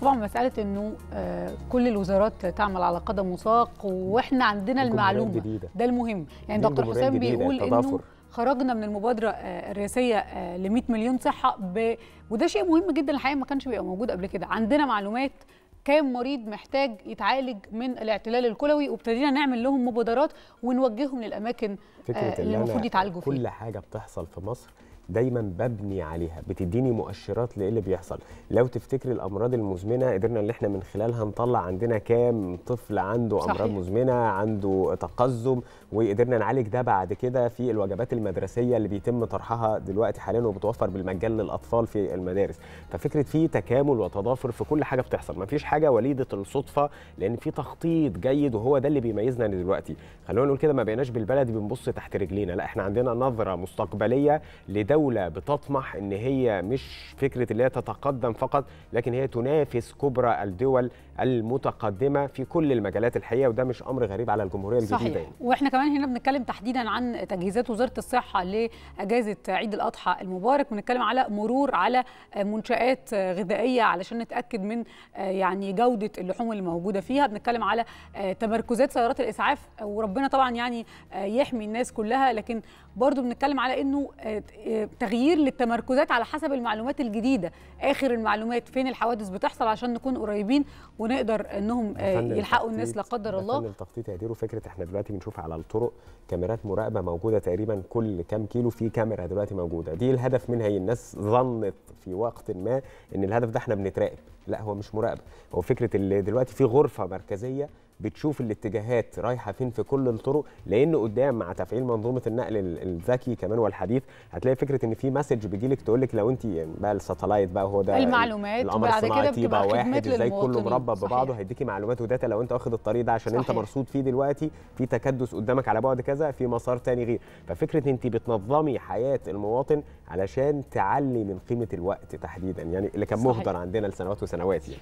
طبعا مسألة إنه آه، كل الوزارات تعمل على قدم وساق وإحنا عندنا المعلومة جديدة. ده المهم يعني دكتور حسام بيقول إنه. خرجنا من المبادرة آه، الرئاسية ل 100 مليون صحة ب... وده شيء مهم جدا الحقيقة ما كانش بيبقى موجود قبل كده عندنا معلومات كام مريض محتاج يتعالج من الاعتلال الكلوي وابتدينا نعمل لهم مبادرات ونوجههم للأماكن آه، اللي المفروض يتعالجوا فيها كل حاجة بتحصل في مصر دايما ببني عليها بتديني مؤشرات لإيه اللي بيحصل. لو تفتكري الأمراض المزمنة قدرنا إن إحنا من خلالها نطلع عندنا كام طفل عنده صحيح. امراض مزمنة عنده تقزم وقدرنا نعالج ده بعد كده في الوجبات المدرسية اللي بيتم طرحها دلوقتي حاليا وبتوفر بالمجان للأطفال في المدارس. ففكرة في تكامل وتضافر في كل حاجة بتحصل. مفيش حاجة وليدة الصدفة لأن في تخطيط جيد وهو ده اللي بيميزنا دلوقتي. خلونا نقول كده ما بقيناش بالبلدي بنبص تحت رجلينا. لا إحنا عندنا نظرة مستقبلية لدوله بتطمح إن هي مش فكرة اللي هي تتقدم فقط لكن هي تنافس كبرى الدول المتقدمة في كل المجالات الحقيقة وده مش أمر غريب على الجمهورية الجديدة صحيح يعني. وإحنا كمان هنا بنتكلم تحديدا عن تجهيزات وزارة الصحة لأجازة عيد الأضحى المبارك بنتكلم على مرور على منشآت غذائية علشان نتأكد من يعني جودة اللحوم اللي موجودة فيها بنتكلم على تمركزات سيارات الإسعاف وربنا طبعا يعني يحمي الناس كلها لكن برضو بنتكلم على إنه تغيير للتمركزات على حسب المعلومات الجديدة. آخر المعلومات فين الحوادث بتحصل عشان نكون قريبين ونقدر إنهم فن يلحقوا الناس لا قدر الله. التخطيط يا ديرو فكرة إحنا دلوقتي بنشوف على الطرق كاميرات مراقبة موجودة تقريبا كل كام كيلو في كاميرا دلوقتي موجودة. دي الهدف منها إيه؟ الناس ظنت في وقت ما إن الهدف ده إحنا بنتراقب. لا هو مش مراقبة. هو فكرة اللي دلوقتي في غرفة مركزية بتشوف الاتجاهات رايحة فين في كل الطرق لأن قدام مع تفعيل منظومة النقل ال- الذكي كمان والحديث هتلاقي فكرة إن في message بيجي لك تقول لك لو أنت بقى ال satellite بقى هو ده المعلومات القمر الصناعي كده بتبقى طيبه خدمات واحد إزاي كله صحيح. ببعضه هيديكي معلومات و data لو أنت واخد الطريق ده عشان أنت صحيح. مرصود فيه دلوقتي في تكدس قدامك على بعد كذا في مسار تاني غير ففكرة أنت بتنظمي حياة المواطن علشان تعلي من قيمة الوقت تحديدا يعني اللي كان. مهدر عندنا لسنوات وسنوات يعني